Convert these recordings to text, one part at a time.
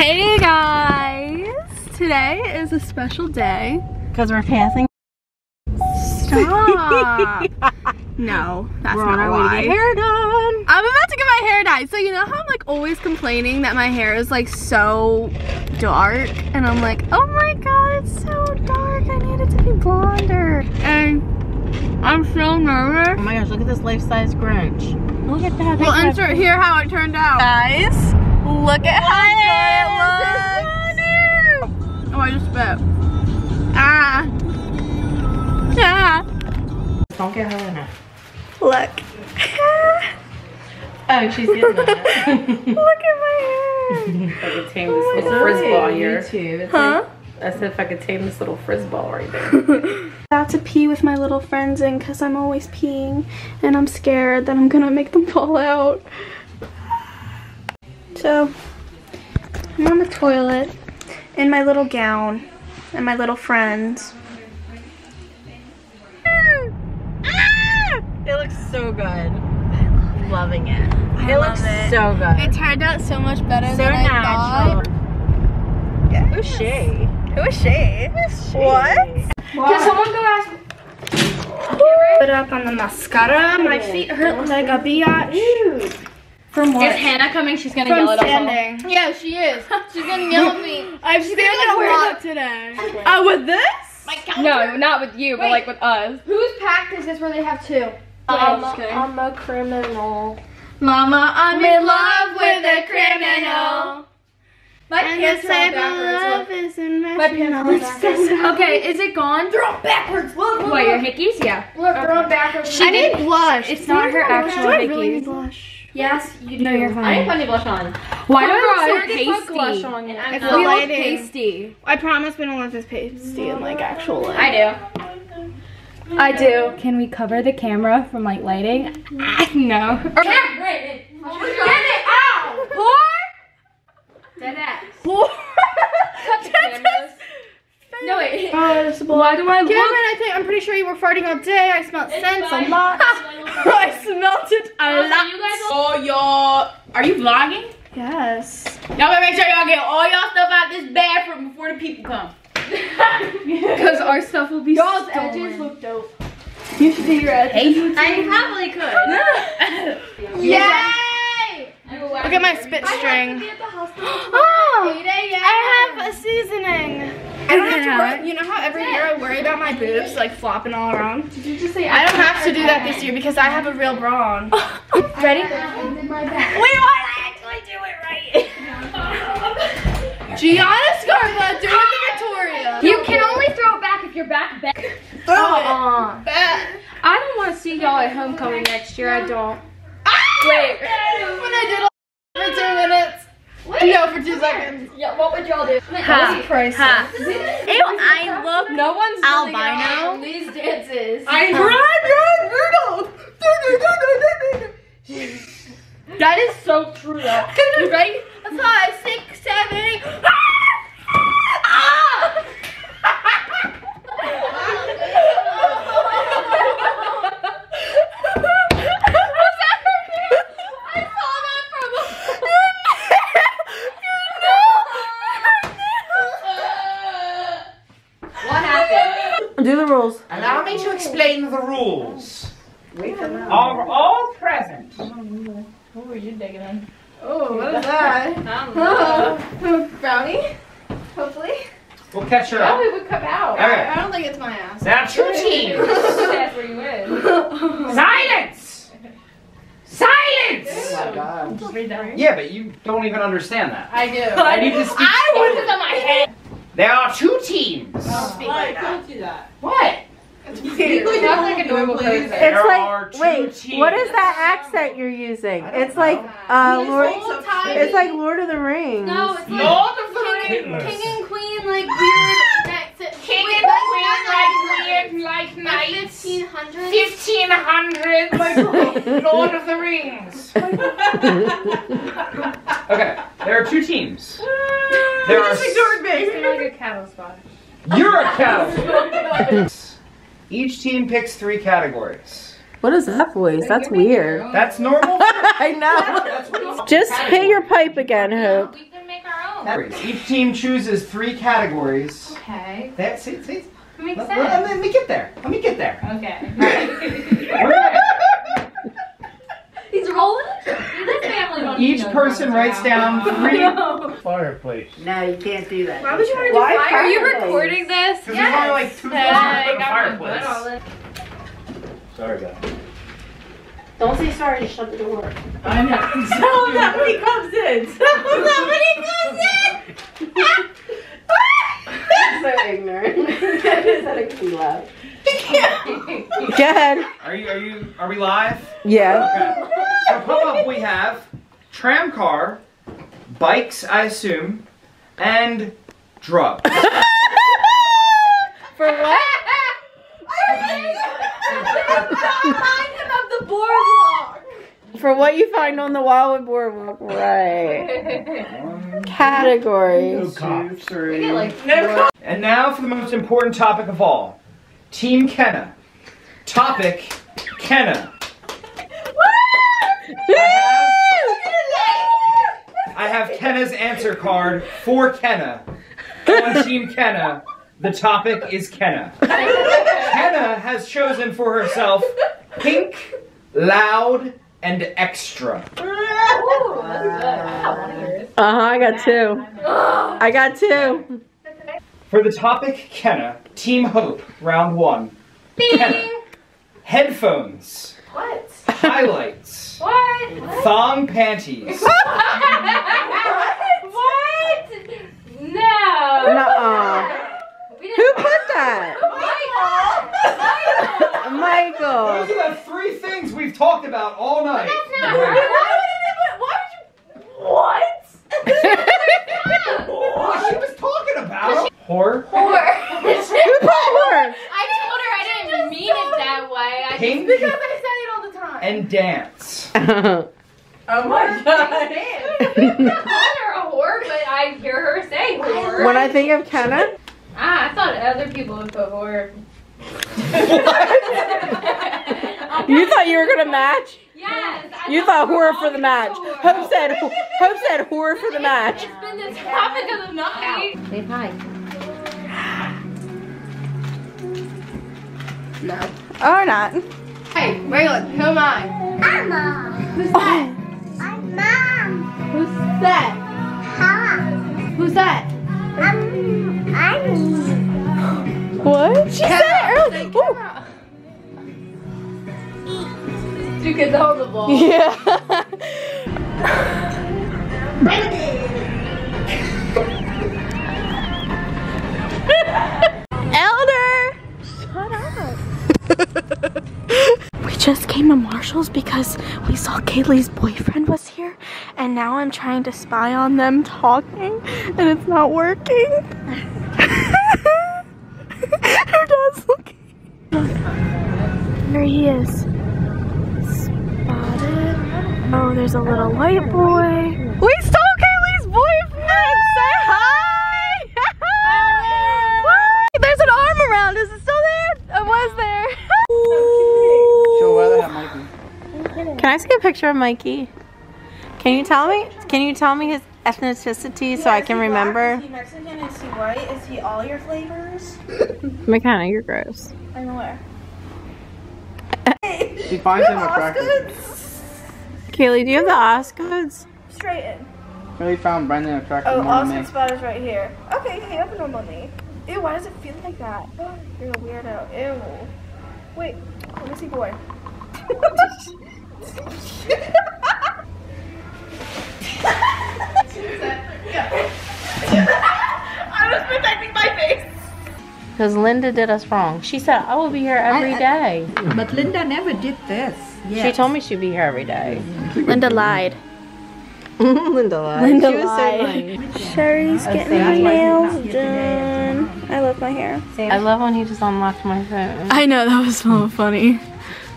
Hey guys! Today is a special day. Because we're passing. Stop! no, that's We're not on our way why. to get hair done. I'm about to get my hair dyed. So you know how I'm like always complaining that my hair is like so dark? And I'm like, oh my god, it's so dark. I need it to be blonder. And I'm so nervous. Oh my gosh, look at this life-size Grinch. Look at that. We'll insert here how it turned out. Guys, look at how good it looks. Oh, I just spit. Ah. Ah. Don't get her in it. Look. Oh, she's getting it. look at my hair. If I could tame this little frizz ball here. Huh? I said if I could tame this little frizz ball right there. About to pee with my little friends in because I'm always peeing and I'm scared that I'm gonna make them fall out. So, I'm on the toilet in my little gown and my little friends. It looks so good. Loving it. I it love looks it. so good. It turned out so much better so than I natural. thought. Yes. Who's she? Who is she? What? Can someone go ask? Put up on the mascara. My feet hurt like a biatch. From what? Is Hannah coming? She's gonna From yell at us all. Yeah, she is. She's gonna yell at me. I've She's gonna wear a lot today. Oh, with this? My No, not with you, but like with us. Whose pack is this where they have two? Um, I'm, I'm a criminal. Mama, I'm in love with a criminal. My And pants the are all type love backwards. My pants are backwards. Okay, is it gone? They're all backwards. Look, look, What, your look. hickeys? Yeah. Look, they're all backwards. I need blush. It's not her actual Do I really need blush? Yes, you do. No, you're I fine. didn't put any blush on. Why do Come I look so put blush on, and I'm It's not- the We lighting. pasty. I promise we don't want this pasty in like actual light. I do. I do. Can we cover the camera from like lighting? Ah, no. Get it! Ow! Dead ass. Cut the cameras. No, wait. Oh, Why do I Cameron, I think I'm pretty sure you were farting all day. I smelled scents a lot. I smelled it a lot. You guys Oh, y'all. Are you vlogging? Yes. Y'all better make sure y'all get all y'all stuff out this bathroom before the people come. Because our stuff will be Y'all's edges look dope. You should see your edges. I probably could. Yay! Look at my spit string. Oh, I have a seasoning. I don't have to worry. You know how every year I worry about my boobs like flopping all around? Did you just say I don't have to do that this year because I have a real bra on. Ready? Wait, what? I actually do it right. Gianna Scarpa, do it the Victoria. You can only throw it back if you're back back. Throw Uh-uh. Back. I don't want to see y'all at homecoming next year. I don't. Ah! Wait. When I did all for two minutes. No, for two seconds. Yeah, what would y'all do? Ha. Ha. Ew, I look No one's albino. These dances. I'm That is so true though. You ready? Five, six, seven, eight. Ah! Was that her nail? I saw that from What happened? Do the rules. Allow me to explain the rules. Are all present. What were you digging in? Oh, what is that? Brownie? Hopefully. We'll catch her up. it would come out. Alright. I don't think it's my ass. There are two teams. That's where you win. Silence! Silence! Oh my god. Yeah, but you don't even understand that. I do. I need to speak I slowly. put it on my head. There are two teams. Oh, speak like that. What? It's weird. Talk like a normal person. It's like, wait, teams. what is that accent you're using? It's like, uh, Lord, it's like Lord of the Rings. No, it's like Lord of the king, Rings. king and queen, like weird. Next, King wait, and that's queen like weird like knights. 1500s. 1500s. Lord of the Rings. Okay, there are two teams. There are. like a cattle spot. You're a cattle. Each team picks three categories. What is that voice? That's weird. That's normal. I know. Just hit your pipe again, Hope. We can make our Categories. Each team chooses three categories. Okay. That, see, see, Makes let, sense. let- let me get there. Let me get there. Okay. He's rolling. This family don't Each person writes down three. Fireplace. No, you can't do that. Why would you want to do Why fire? Are you recording this? Because there's only like two Yeah, places I to put a got my butt all fireplace. Sorry, guys. Don't say sorry, just shut the door. I know. Tell him that when he comes in. Tell him that when he comes in. so ignorant. Is that a key laugh? Go ahead. Are you? Are you? Are we live? Yeah. Okay. So pop up we have tram car, bikes, I assume, and drugs. For what? For what you find on the Wildwood Boardwalk, right? Categories. Two, three. get, like, And now for the most important topic of all. Team Kenna. Topic Kenna. Have Kenna's answer card for Kenna. On Team Kenna, the topic is Kenna. Kenna has chosen for herself pink, loud, and extra. Uh huh. I got two. I got two. For the topic Kenna, Team Hope, round one. Kenna. Headphones. What? Highlights. What? Thong panties. what? No. Nuh-uh. We Who didn't- put that? Michael. Those are the three things we've talked about all night. Not right. What What she was talking about? Whore. Who put horse? I told her I didn't mean it that way. I Pink I say it all the time. and dance. oh my god. didn't call her a whore, but I hear her say whore. when I think of Kenna, I thought other people would put horror. you thought you were gonna match. Yes. I You thought horror for the match. whore. Hope said Hope said horror for the match. It's been the topic of the night. Say hi. No. Or not. Hey, Raylan, who am I? I'm mom. Who's that? I'm mom. Who's that? Huh? Who's that? I'm I'm What? She said it earlier. Ooh. Two kids hold the ball. Yeah. Elder! Shut up. we just came to Marshall's because we saw Kaylee's boyfriend was here, and now I'm trying to spy on them talking, and it's not working. Her dad's looking. There he is. Spotted. Oh, there's a little white boy. We saw Kaylee's boyfriend! Say hi! Woo! There's an arm around. Is it still there? It was there. Show where that Mikey. Can I see a picture of Mikey? Can you tell me? Can you tell me his ethnicity so I can remember? Is he Mexican? Is he white? Is he all your flavors? McKenna, you're gross. I'm aware. She finds him attractive. Kaylee, do you have the Oscars? Straight in. Really found Brendan attractive Oh, more than Austin spot is right here. Okay, hey, have a normal knee. Ew, why does it feel like that? You're a weirdo. Ew. Wait, let me see boy. Because Linda did us wrong. She said, I will be here every day. But Linda never did this. She told me she'd be here every day. Linda lied. Linda lied. Linda she was lied. so. Sherry's getting her nails done. I love my hair. I love when he just unlocked my phone. I know, that was so funny.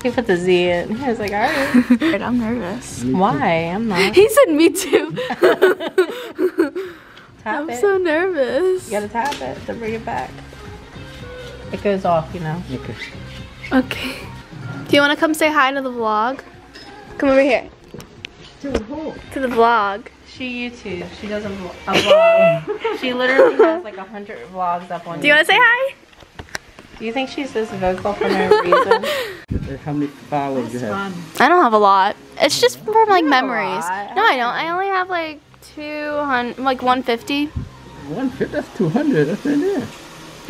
He put the Z in. He was like, alright. I'm nervous. Why? I'm not. He said me too. Tap I'm it. so nervous. You gotta tap it to bring it back. It goes off, you know. Okay. Do you want to come say hi to the vlog? Come over here. To the vlog. She YouTube. She does a, vlog- a vlog. she literally has like a hundred vlogs up on. Do you want to say hi? Do you think she's this vocal for no reason? How many followers do you have? I don't have a lot. It's just from like memories. No, I don't. I only have like 200, like 150. 150, that's 200. That's right there.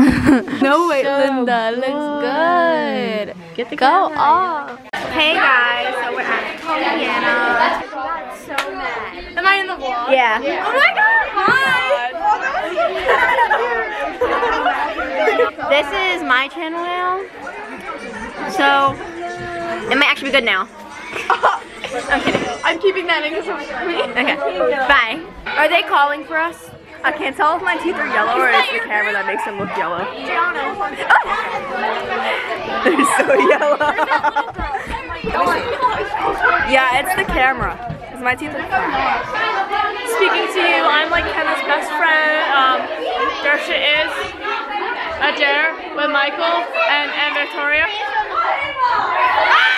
No, wait, So Linda looks good. Get the Go camera. off. Hey guys, so we're at Pollyanna. so mad. Am I in the vlog? Yeah. Oh my god, hi. this is my channel now. So, it might actually be good now. I'm kidding. I'm keeping that in because Okay. Bye. Are they calling for us? I can't tell if my teeth are yellow or it's the camera that makes them look yellow. They're so yellow. yeah, it's the camera. 'Cause my teeth are Speaking to you, I'm like Kenna's best friend. Um, there she is. There with Michael and, and Victoria.